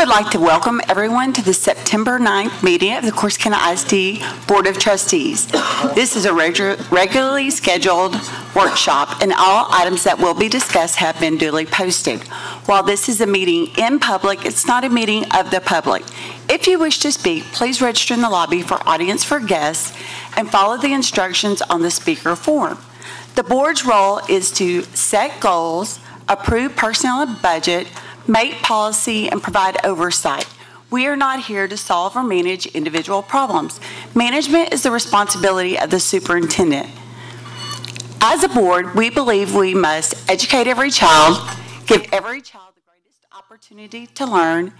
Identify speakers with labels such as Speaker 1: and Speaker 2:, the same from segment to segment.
Speaker 1: would like to welcome everyone to the September 9th meeting of the Corsicana ISD Board of Trustees. This is a regu- regularly scheduled workshop, and all items that will be discussed have been duly posted. While this is a meeting in public, it's not a meeting of the public. If you wish to speak, please register in the lobby for audience for guests and follow the instructions on the speaker form. The board's role is to set goals, approve personnel and budget, make policy, and provide oversight. We are not here to solve or manage individual problems. Management is the responsibility of the superintendent. As a board, we believe we must educate every child, give every child the greatest opportunity to learn,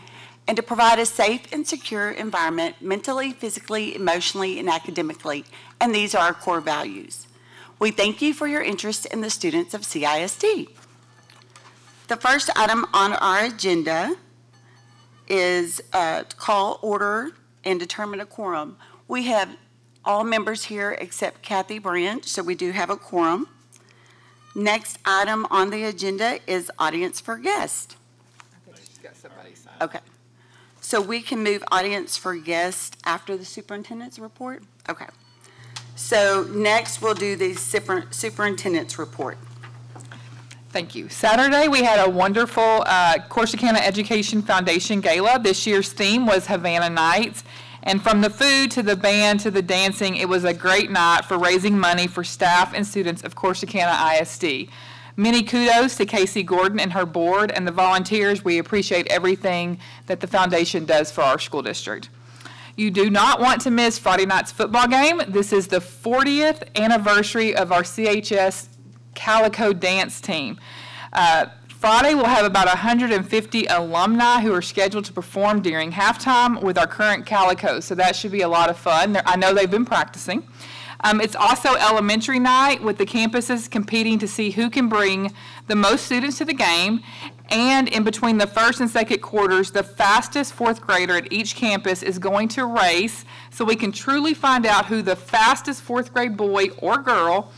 Speaker 1: and to provide a safe and secure environment mentally, physically, emotionally, and academically. And these are our core values. We thank you for your interest in the students of CISD. The first item on our agenda is uh, call order and determine a quorum. We have all members here except Kathy Branch, so we do have a quorum. Next item on the agenda is audience for guest. Okay. So we can move audience for guest after the superintendent's report? Okay. So next, we'll do the superintendent's report.
Speaker 2: Thank you. Saturday, we had a wonderful uh, Corsicana Education Foundation Gala. This year's theme was Havana Nights. And from the food to the band to the dancing, it was a great night for raising money for staff and students of Corsicana ISD. Many kudos to Casey Gordon and her board and the volunteers. We appreciate everything that the foundation does for our school district. You do not want to miss Friday night's football game. This is the 40th anniversary of our CHS Calico dance team. Uh, Friday, we'll have about 150 alumni who are scheduled to perform during halftime with our current Calico, so that should be a lot of fun. I know they've been practicing. Um, it's also elementary night with the campuses competing to see who can bring the most students to the game. And in between the first and second quarters, the fastest fourth grader at each campus is going to race so we can truly find out who the fastest fourth grade boy or girl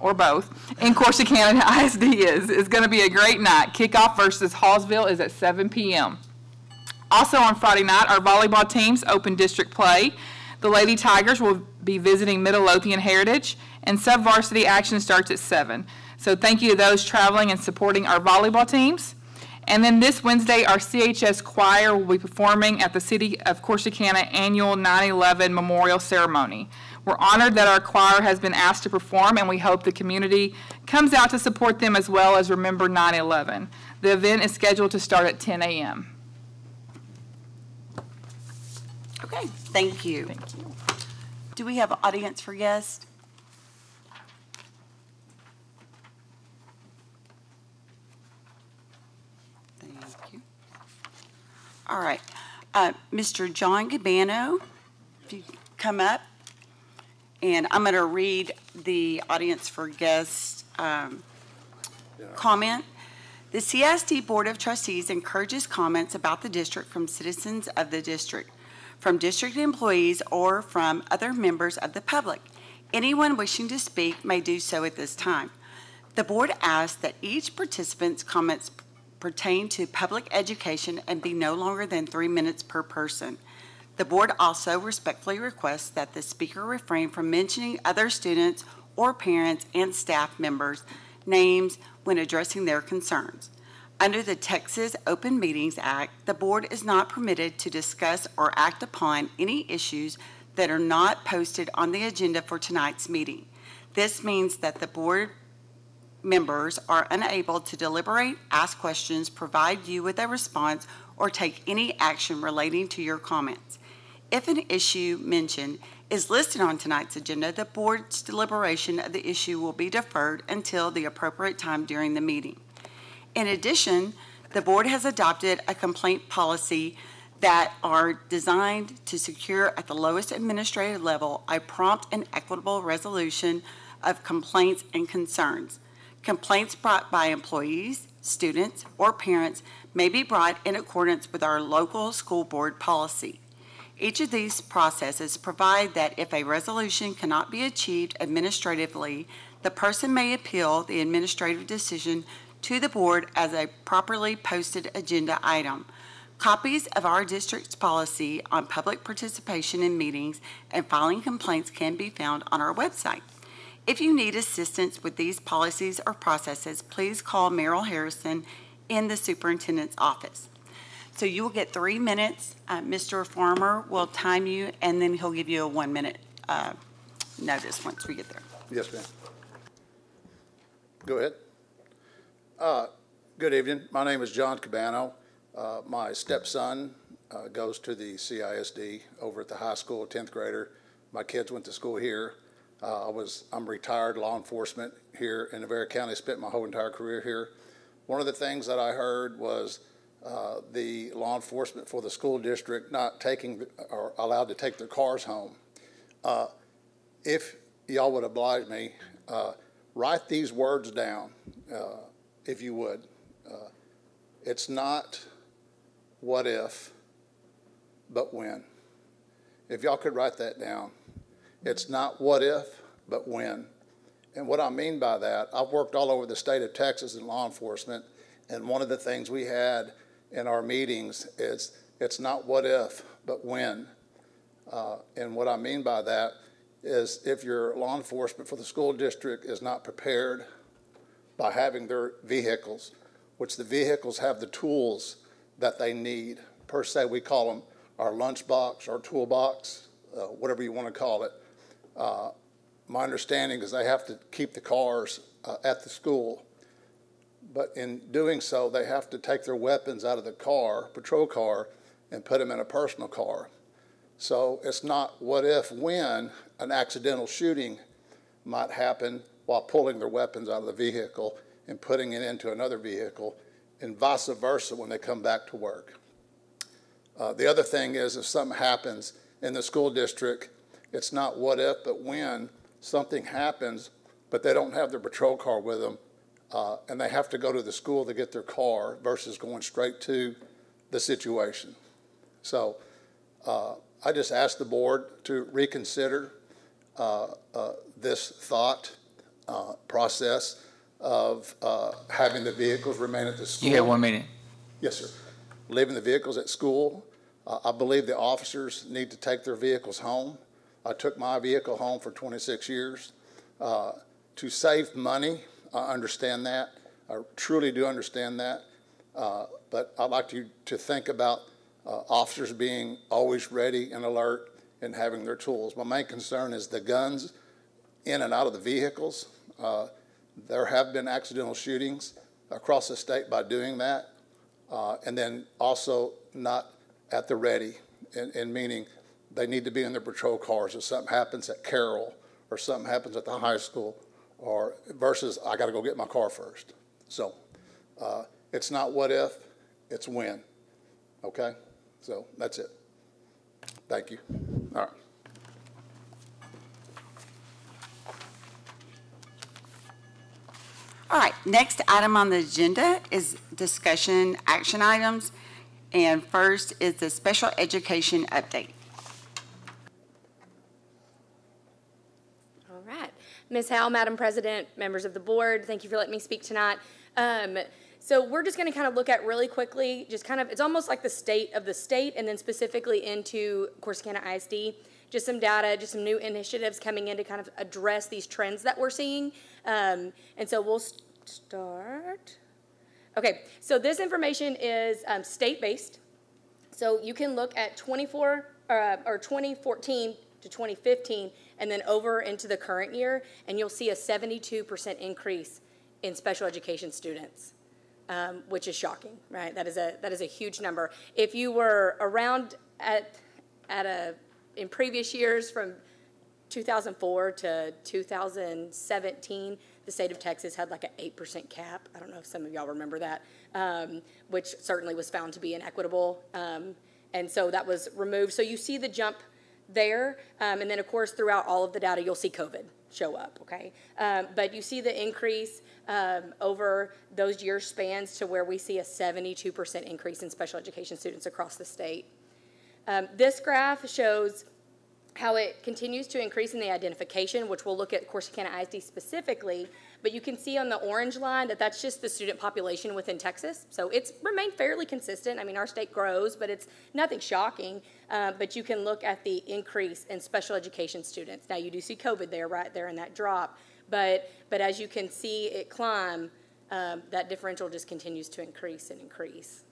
Speaker 2: or both, in Corsicana ISD is. It's going to be a great night. Kickoff versus Hallsville is at 7 p.m. Also on Friday night, our volleyball teams open district play. The Lady Tigers will be visiting Midlothian Heritage, and sub-varsity action starts at 7. So thank you to those traveling and supporting our volleyball teams. And then this Wednesday, our CHS choir will be performing at the City of Corsicana annual 9/11 Memorial Ceremony. We're honored that our choir has been asked to perform, and we hope the community comes out to support them as well as remember 9/11. The event is scheduled to start at 10 a.m.
Speaker 1: Okay, thank you.
Speaker 2: Thank you.
Speaker 1: Do we have an audience for guests? Thank you. All right. Uh, Mr. John Gabano, if you come up. And I'm going to read the audience for guest um, comment. The CSD Board of Trustees encourages comments about the district from citizens of the district, from district employees, or from other members of the public. Anyone wishing to speak may do so at this time. The board asks that each participant's comments pertain to public education and be no longer than three minutes per person. The board also respectfully requests that the speaker refrain from mentioning other students or parents and staff members' names when addressing their concerns. Under the Texas Open Meetings Act, the board is not permitted to discuss or act upon any issues that are not posted on the agenda for tonight's meeting. This means that the board members are unable to deliberate, ask questions, provide you with a response, or take any action relating to your comments. If an issue mentioned is listed on tonight's agenda, the board's deliberation of the issue will be deferred until the appropriate time during the meeting. In addition, the board has adopted a complaint policy that are designed to secure at the lowest administrative level a prompt and equitable resolution of complaints and concerns. Complaints brought by employees, students, or parents may be brought in accordance with our local school board policy. Each of these processes provide that if a resolution cannot be achieved administratively, the person may appeal the administrative decision to the board as a properly posted agenda item. Copies of our district's policy on public participation in meetings and filing complaints can be found on our website. If you need assistance with these policies or processes, please call Merrill Harrison in the superintendent's office. So you will get three minutes. Uh, Mr. Farmer will time you, and then he'll give you a one-minute uh, notice once we get there.
Speaker 3: Yes, ma'am. Go ahead. Uh, Good evening. My name is John Cabano. Uh, My stepson uh, goes to the CISD over at the high school, 10th grader. My kids went to school here. Uh, I was, I'm retired law enforcement here in Navarro County, spent my whole entire career here. One of the things that I heard was uh, the law enforcement for the school district not taking, or allowed to take their cars home. Uh, If y'all would oblige me, uh, write these words down, uh, if you would. It's not what if, but when. If y'all could write that down. It's not what if, but when. And what I mean by that, I've worked all over the state of Texas in law enforcement, and one of the things we had in our meetings is it's not what if, but when. Uh, and what I mean by that is if your law enforcement for the school district is not prepared by having their vehicles, which the vehicles have the tools that they need. Per se, we call them our lunchbox, our toolbox, uh, whatever you want to call it. Uh, my understanding is they have to keep the cars uh, at the school. But in doing so, they have to take their weapons out of the car, patrol car, and put them in a personal car. So it's not what if, when an accidental shooting might happen while pulling their weapons out of the vehicle and putting it into another vehicle, and vice versa when they come back to work. Uh, the other thing is if something happens in the school district, it's not what if, but when something happens, but they don't have their patrol car with them, uh, and they have to go to the school to get their car versus going straight to the situation. So uh, I just ask the board to reconsider uh, uh, this thought uh, process of uh, having the vehicles remain at the school.
Speaker 4: You have one minute.
Speaker 3: Yes, sir. Leaving the vehicles at school. Uh, I believe the officers need to take their vehicles home. I took my vehicle home for 26 years. Uh, to save money, understand that. I truly do understand that. Uh, but I'd like you to think about uh, officers being always ready and alert and having their tools. My main concern is the guns in and out of the vehicles. Uh, there have been accidental shootings across the state by doing that. Uh, and then also not at the ready, in, in meaning they need to be in their patrol cars if something happens at Carroll or something happens at the high school or versus I got to go get my car first. So uh, it's not what if, it's when. Okay? So that's it. Thank you. All right.
Speaker 1: All right, next item on the agenda is discussion action items. And first is the special education update.
Speaker 5: All right. Ms. Howe, Madam President, members of the board, thank you for letting me speak tonight. Um, so we're just going to kind of look at really quickly, just kind of, it's almost like the state of the state and then specifically into Corsicana ISD, just some data, just some new initiatives coming in to kind of address these trends that we're seeing. Um, and so we'll st- start. Okay, so this information is um, state-based. So you can look at 24 uh, or 2014 to 2015 and then over into the current year, and you'll see a 72% increase in special education students, um, which is shocking, right? That is a that is a huge number. If you were around at at a in previous years from 2004 to 2017, the state of Texas had like an 8% cap. I don't know if some of y'all remember that, um, which certainly was found to be inequitable. Um, and so that was removed. So you see the jump there. Um, and then, of course, throughout all of the data, you'll see COVID show up, okay? Um, but you see the increase um, over those year spans to where we see a 72% increase in special education students across the state. Um, this graph shows how it continues to increase in the identification, which we'll look at Corsicana ISD specifically, but you can see on the orange line that that's just the student population within Texas. So it's remained fairly consistent. I mean, our state grows, but it's nothing shocking. Uh, but you can look at the increase in special education students. Now, you do see COVID there, right there in that drop. But, but as you can see it climb, um, that differential just continues to increase and increase.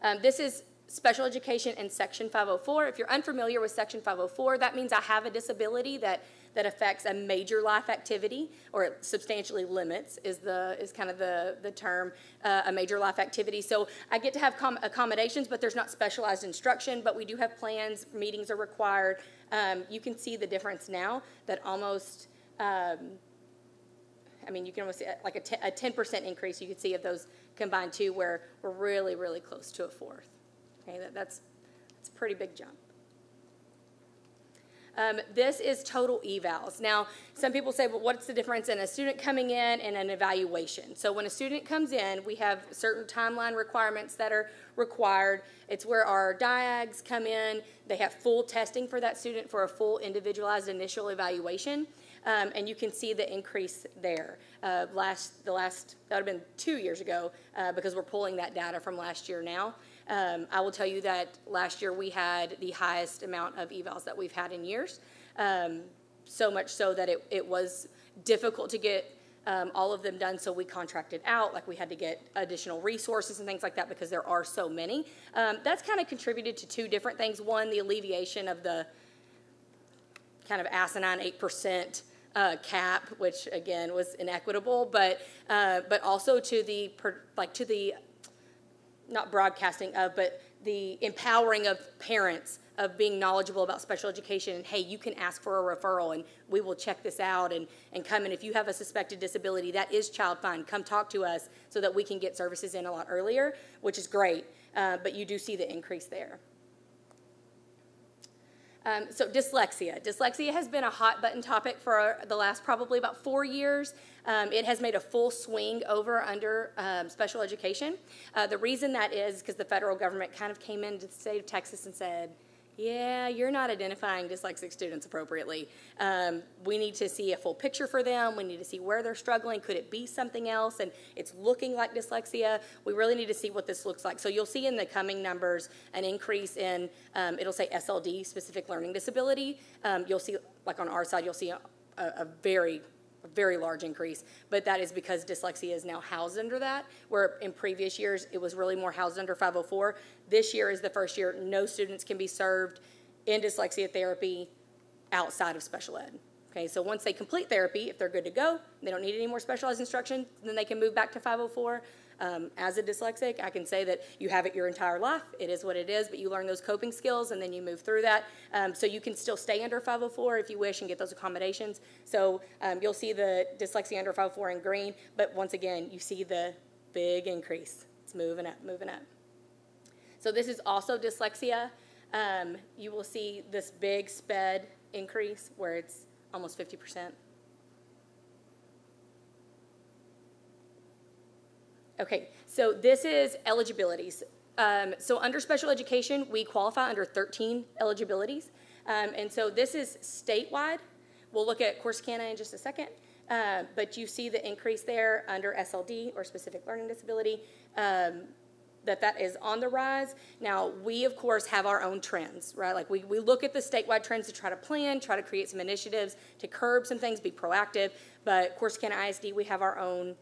Speaker 5: Um, this is special education in Section 504. If you're unfamiliar with Section 504, that means I have a disability that, that affects a major life activity, or substantially limits is the is kind of the the term uh, a major life activity. So I get to have accommodations, but there's not specialized instruction. But we do have plans. Meetings are required. Um, you can see the difference now that almost. Um, I mean, you can almost see like a 10% increase you could see of those combined two, where we're really, really close to a fourth. Okay, that, that's, that's a pretty big jump. Um, this is total evals. Now, some people say, well, what's the difference in a student coming in and an evaluation? So when a student comes in, we have certain timeline requirements that are required. It's where our diags come in. They have full testing for that student for a full individualized initial evaluation. Um, and you can see the increase there. Uh, last, the last, that would have been two years ago uh, because we're pulling that data from last year now. Um, I will tell you that last year we had the highest amount of evals that we've had in years. Um, so much so that it, it was difficult to get um, all of them done, so we contracted out. Like we had to get additional resources and things like that because there are so many. Um, that's kind of contributed to two different things. One, the alleviation of the kind of asinine 8% uh, cap, which again was inequitable, but uh, but also to the like to the not broadcasting of, but the empowering of parents of being knowledgeable about special education and hey you can ask for a referral and we will check this out and, and come. And if you have a suspected disability that is child find. Come talk to us so that we can get services in a lot earlier which is great. Uh, but you do see the increase there um, so dyslexia. Dyslexia has been a hot button topic for the last probably about four years. Um, it has made a full swing over under um, special education. Uh, the reason that is because the federal government kind of came into the state of Texas and said, yeah, you're not identifying dyslexic students appropriately. Um, we need to see a full picture for them. We need to see where they're struggling. Could it be something else? And it's looking like dyslexia. We really need to see what this looks like. So you'll see in the coming numbers an increase in, um, it'll say SLD, specific learning disability. Um, you'll see, like on our side, you'll see a, a a very large increase, but that is because dyslexia is now housed under that, where in previous years it was really more housed under 504. This year is the first year no students can be served in dyslexia therapy outside of special ed. Okay, so once they complete therapy, if they're good to go, they don't need any more specialized instruction, then they can move back to 504. Um, as a dyslexic, I can say that you have it your entire life. It is what it is, but you learn those coping skills and then you move through that. Um, so you can still stay under 504 if you wish and get those accommodations. So um, you'll see the dyslexia under 504 in green, but once again, you see the big increase. It's moving up, moving up. So this is also dyslexia. Um, you will see this big SPED increase where it's almost 50%. Okay, so this is eligibilities. Um, so under special education, we qualify under 13 eligibilities. Um, and so this is statewide. We'll look at Corsicana in just a second. Uh, but you see the increase there under SLD or specific learning disability, um, that that is on the rise. Now, we of course have our own trends, right? Like we, we look at the statewide trends to try to plan, try to create some initiatives to curb some things, be proactive. But Corsicana ISD, we have our own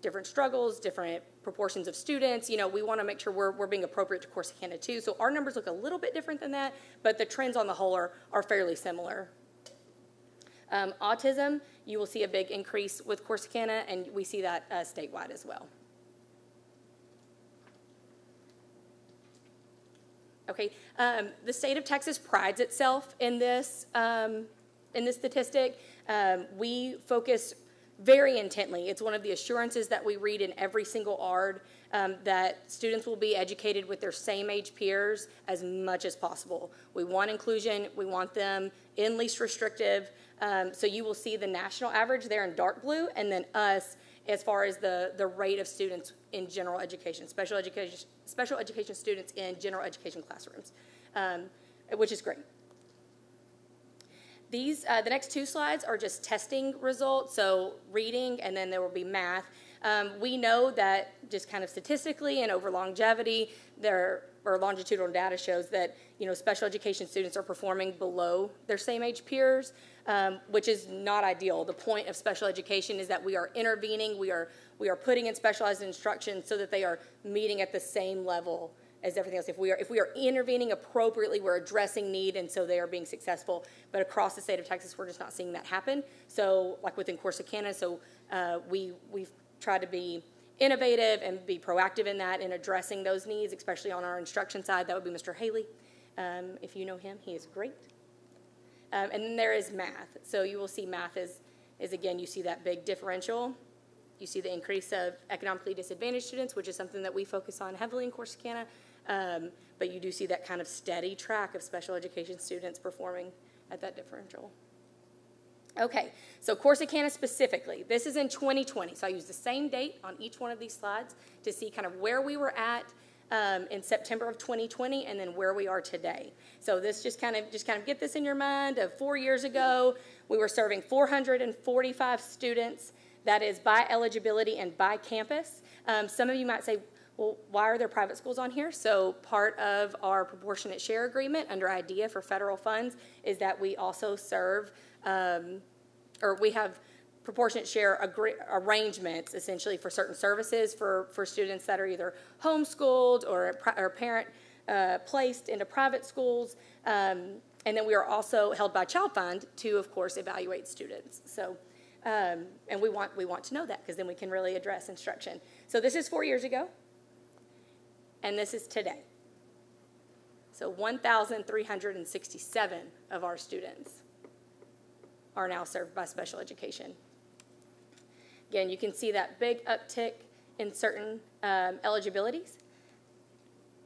Speaker 5: different struggles, different proportions of students. You know, we want to make sure we're, we're being appropriate to Corsicana too. So our numbers look a little bit different than that, but the trends on the whole are, are fairly similar. Um, autism, you will see a big increase with Corsicana, and we see that uh, statewide as well. Okay, um, the state of Texas prides itself in this um, in this statistic. Um, we focus very intently. It's one of the assurances that we read in every single ARD um, that students will be educated with their same age peers as much as possible. We want inclusion, we want them in least restrictive. Um, so you will see the national average there in dark blue, and then us as far as the, the rate of students in general education, special education, special education students in general education classrooms, um, which is great. These, uh, the next two slides are just testing results, so reading, and then there will be math. Um, we know that just kind of statistically and over longevity, there or longitudinal data shows that you know special education students are performing below their same age peers, um, which is not ideal. The point of special education is that we are intervening, we are we are putting in specialized instruction so that they are meeting at the same level as everything else. If we are if we are intervening appropriately, we're addressing need, and so they are being successful. But across the state of Texas, we're just not seeing that happen. So, like within Corsicana, so uh, we we've tried to be innovative and be proactive in that in addressing those needs, especially on our instruction side. That would be Mr. Haley. Um, if you know him, he is great. Um, and then there is math. So you will see math is is again you see that big differential. You see the increase of economically disadvantaged students, which is something that we focus on heavily in Corsicana. Um, but you do see that kind of steady track of special education students performing at that differential. Okay, so Corsicana specifically, this is in 2020. So I use the same date on each one of these slides to see kind of where we were at um, in September of 2020 and then where we are today. So this just kind of just kind of get this in your mind of four years ago, we were serving 445 students. That is by eligibility and by campus. Um, some of you might say, well, why are there private schools on here? So part of our proportionate share agreement under IDEA for federal funds is that we also serve, um, or we have proportionate share arrangements essentially for certain services for, for students that are either homeschooled or, or parent uh, placed into private schools. Um, and then we are also held by Child Find to, of course, evaluate students. So, um, and we want we want to know that because then we can really address instruction. So this is four years ago and this is today. So 1,367 of our students are now served by special education. Again, you can see that big uptick in certain um, eligibilities.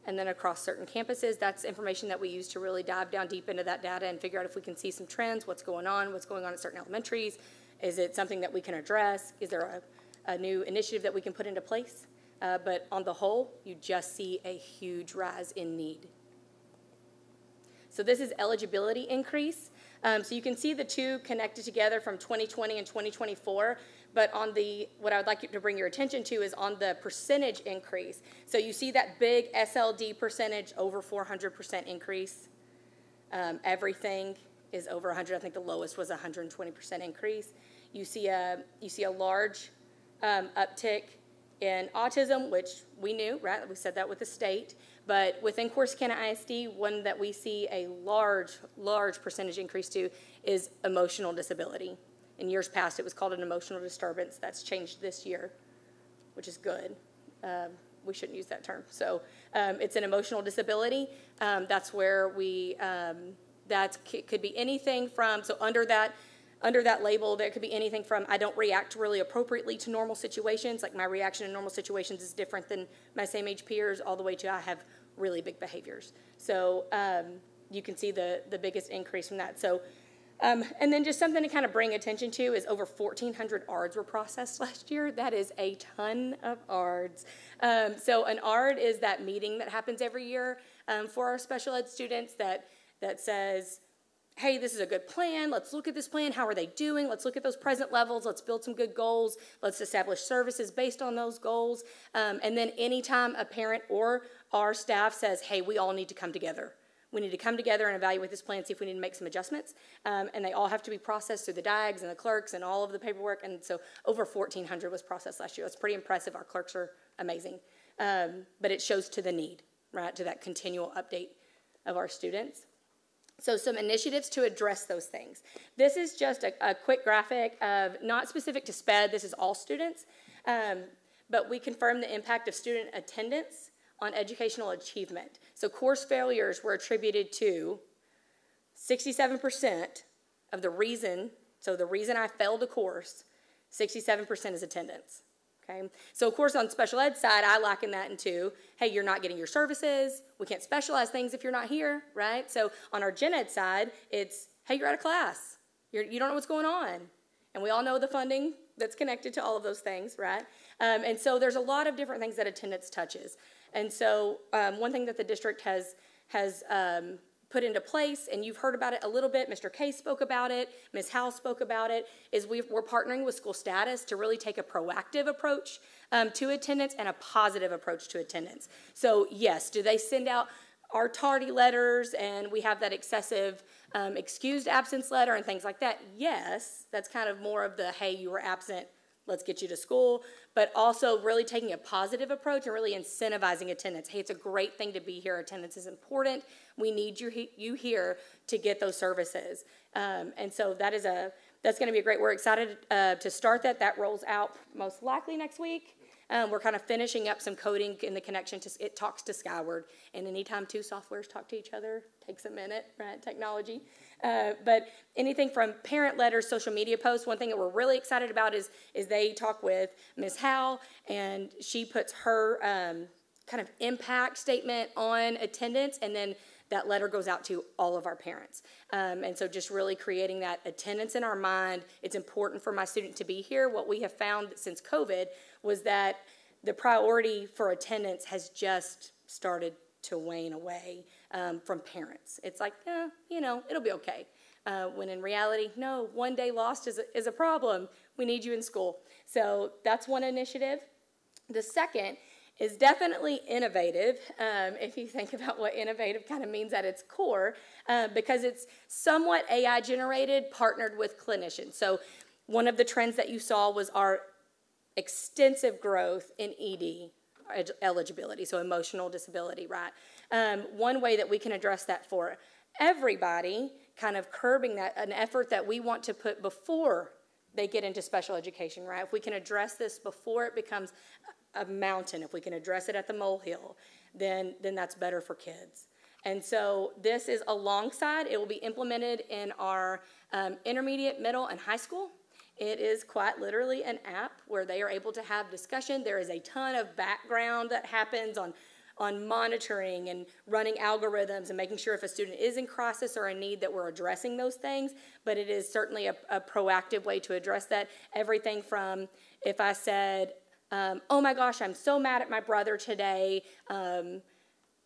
Speaker 5: And then across certain campuses, that's information that we use to really dive down deep into that data and figure out if we can see some trends, what's going on, what's going on at certain elementaries. Is it something that we can address? Is there a, a new initiative that we can put into place? Uh, but on the whole, you just see a huge rise in need. So this is eligibility increase. Um, so you can see the two connected together from 2020 and 2024. But on the, what I would like you to bring your attention to is on the percentage increase. So you see that big SLD percentage, over 400% increase. Um, everything is over 100. I think the lowest was 120% increase. You see a, you see a large um, uptick in autism, which we knew, right? We said that with the state. But within Corsicana ISD, one that we see a large, large percentage increase to is emotional disability. In years past, it was called an emotional disturbance. That's changed this year, which is good. Um, we shouldn't use that term. So um, it's an emotional disability. Um, that's where we, um, that could be anything from, so under that, under that label, there could be anything from I don't react really appropriately to normal situations, like my reaction in normal situations is different than my same age peers, all the way to I have really big behaviors. So um, you can see the, the biggest increase from that. So, um, and then just something to kind of bring attention to is over 1,400 ARDs were processed last year. That is a ton of ARDs. Um, so an ARD is that meeting that happens every year um, for our special ed students that, that says, hey, this is a good plan. Let's look at this plan. How are they doing? Let's look at those present levels. Let's build some good goals. Let's establish services based on those goals. Um, and then anytime a parent or our staff says, hey, we all need to come together. We need to come together and evaluate this plan, see if we need to make some adjustments. Um, and they all have to be processed through the DIAGs and the clerks and all of the paperwork. And so over 1,400 was processed last year. It's pretty impressive. Our clerks are amazing. Um, but it shows to the need, right, to that continual update of our students. So some initiatives to address those things. This is just a, a quick graphic of not specific to SPED, this is all students, um, but we confirm the impact of student attendance on educational achievement. So course failures were attributed to 67% of the reason, so the reason I failed a course, 67% is attendance. Okay? So, of course, on special ed side, I liken that into, hey, you're not getting your services. We can't specialize things if you're not here, right? So, on our gen ed side, it's, hey, you're out of class. You're, you don't know what's going on. And we all know the funding that's connected to all of those things, right? Um, and so, there's a lot of different things that attendance touches. And so, um, one thing that the district has, has um, put into place, and you've heard about it a little bit. Mr. K spoke about it, Ms. Howe spoke about it. Is we've, we're partnering with school status to really take a proactive approach um, to attendance and a positive approach to attendance. So yes, do they send out our tardy letters and we have that excessive um, excused absence letter and things like that? Yes, that's kind of more of the hey, you were absent let's get you to school, but also really taking a positive approach and really incentivizing attendance. Hey, it's a great thing to be here. Attendance is important. We need you, you here to get those services. Um, and so that is a that's going to be a great. We're excited uh, to start that. That rolls out most likely next week. Um, we're kind of finishing up some coding in the connection to it talks to Skyward, and anytime two softwares talk to each other takes a minute, right? Technology, uh, but anything from parent letters, social media posts. One thing that we're really excited about is is they talk with Ms. Howe, and she puts her um, kind of impact statement on attendance, and then that letter goes out to all of our parents. Um, and so just really creating that attendance in our mind. It's important for my student to be here. What we have found since COVID was that the priority for attendance has just started to wane away um, from parents. It's like, eh, you know, it'll be okay. Uh, when in reality, no, one day lost is a, is a problem. We need you in school. So that's one initiative. The second is definitely innovative, um, if you think about what innovative kind of means at its core, uh, because it's somewhat AI generated, partnered with clinicians. So, one of the trends that you saw was our extensive growth in ED eligibility, so emotional disability, right? Um, one way that we can address that for everybody, kind of curbing that, an effort that we want to put before they get into special education, right? If we can address this before it becomes a mountain, if we can address it at the molehill, then, then that's better for kids. And so this is alongside, it will be implemented in our um, intermediate, middle, and high school. It is quite literally an app where they are able to have discussion. There is a ton of background that happens on, on monitoring and running algorithms and making sure if a student is in crisis or in need that we're addressing those things. But it is certainly a, a proactive way to address that. Everything from if I said, um, oh my gosh, I'm so mad at my brother today. Um,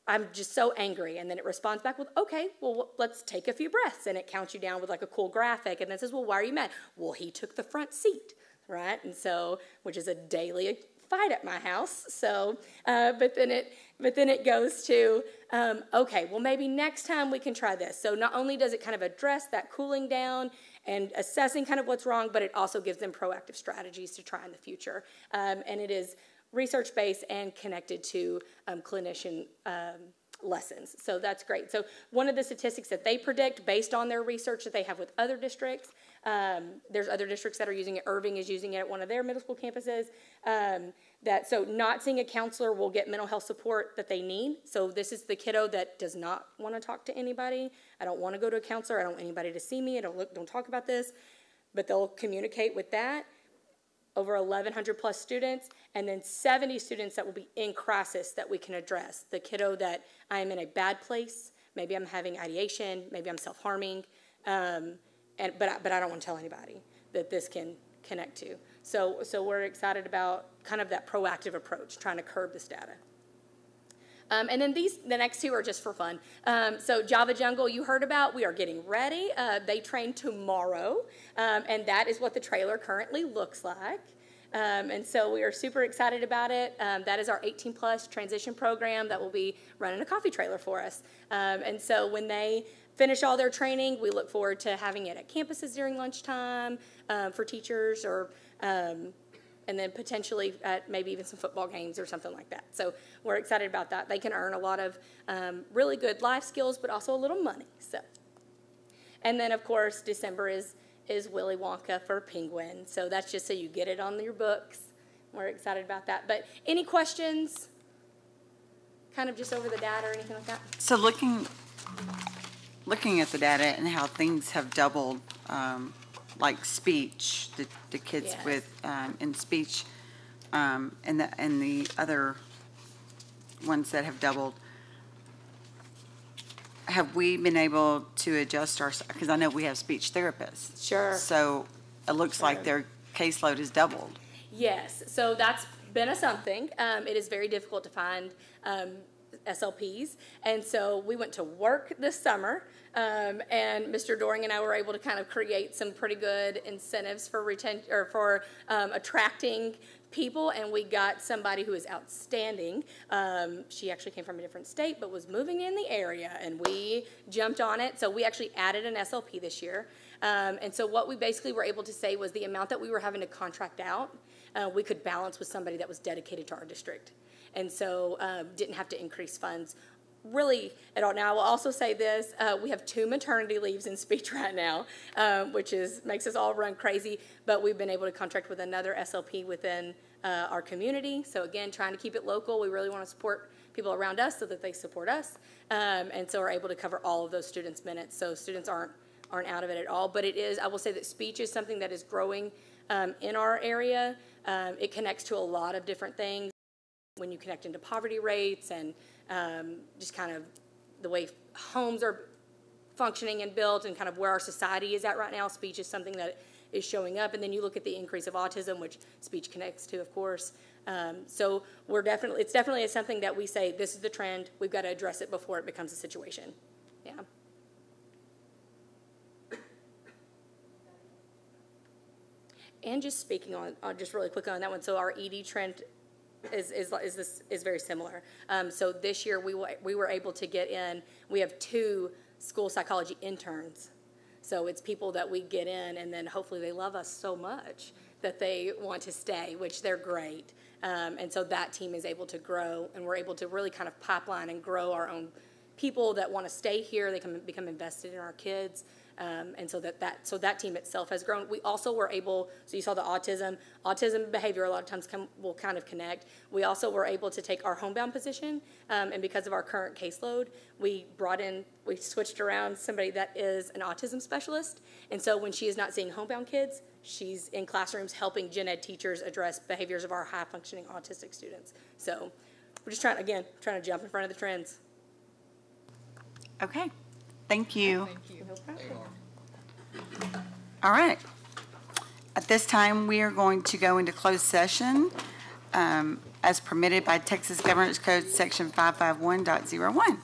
Speaker 5: I'm just so angry. And then it responds back with, okay, well, let's take a few breaths. And it counts you down with like a cool graphic and then says, well, why are you mad? Well, he took the front seat, right? And so, which is a daily fight at my house. So, uh, but then it, but then it goes to, um, okay, well, maybe next time we can try this. So not only does it kind of address that cooling down and assessing kind of what's wrong, but it also gives them proactive strategies to try in the future. Um, and it is research based and connected to um, clinician um, lessons. So that's great. So one of the statistics that they predict based on their research that they have with other districts, um, there's other districts that are using it. Irving is using it at one of their middle school campuses. Um, that so not seeing a counselor will get mental health support that they need. So this is the kiddo that does not want to talk to anybody. I don't want to go to a counselor. I don't want anybody to see me. I don't look, don't talk about this. But they'll communicate with that. Over 1,100 plus students, and then 70 students that will be in crisis that we can address. The kiddo that I am in a bad place, maybe I'm having ideation, maybe I'm self harming, um, and but but I don't want to tell anybody that this can connect to. So, so we're excited about kind of that proactive approach, trying to curb this data. Um, and then these, the next two are just for fun. Um, so Java Jungle, you heard about. We are getting ready. Uh, they train tomorrow, um, and that is what the trailer currently looks like. Um, and so we are super excited about it. Um, that is our 18 plus transition program that will be running a coffee trailer for us. Um, and so when they finish all their training, we look forward to having it at campuses during lunchtime for teachers or and then potentially at maybe even some football games or something like that. So we're excited about that. They can earn a lot of um, really good life skills, but also a little money. So, and then of course December is is Willy Wonka for Penguin. So that's just so you get it on your books. We're excited about that. But any questions? Kind of just over the data or anything like that?
Speaker 1: So looking, looking at the data and how things have doubled, um, like speech, the, the kids
Speaker 5: Yes.
Speaker 1: with, um, in speech, um, and the, and the other ones that have doubled. Have we been able to adjust our, because I know we have speech therapists.
Speaker 5: Sure.
Speaker 1: So it looks like their caseload has doubled.
Speaker 5: Yes, so that's been a something. Um, it is very difficult to find um, SLPs. And so we went to work this summer, um, and Mr. Doring and I were able to kind of create some pretty good incentives for retention or for um, attracting people. And we got somebody who is outstanding. Um, she actually came from a different state, but was moving in the area, and we jumped on it. So we actually added an SLP this year. Um, and so what we basically were able to say was the amount that we were having to contract out, uh, we could balance with somebody that was dedicated to our district and so um, didn't have to increase funds really at all. Now, I will also say this: uh, we have two maternity leaves in speech right now, um, which is makes us all run crazy. But we've been able to contract with another SLP within uh, our community. So again, trying to keep it local. We really want to support people around us so that they support us, um, and so are able to cover all of those students' minutes. So students aren't aren't out of it at all. But it is. I will say that speech is something that is growing um, in our area. Um, it connects to a lot of different things when you connect into poverty rates and um, just kind of the way homes are functioning and built and kind of where our society is at right now, speech is something that is showing up. And then you look at the increase of autism, which speech connects to, of course. Um, so we're definitely, it's definitely something that we say, this is the trend, we've got to address it before it becomes a situation. Yeah. And just speaking on, on just really quickly on that one, so our ED trend is, is, is this, is very similar. Um, so this year, we, we were able to get in, we have two school psychology interns. So it's people that we get in, and then hopefully they love us so much that they want to stay, which they're great. Um, and so that team is able to grow, and we're able to really kind of pipeline and grow our own people that want to stay here. They can become invested in our kids. Um, and so that, that so that team itself has grown. We also were able. So you saw the autism, autism behavior. A lot of times come, will kind of connect. We also were able to take our homebound position, um, and because of our current caseload, we brought in, we switched around somebody that is an autism specialist. And so when she is not seeing homebound kids, she's in classrooms helping gen ed teachers address behaviors of our high functioning autistic students. So we're just trying again, trying to jump in front of the trends.
Speaker 1: Okay, thank you.
Speaker 2: Thank you.
Speaker 1: All right. At this time, we are going to go into closed session um, as permitted by Texas Government Code, Section 551.01.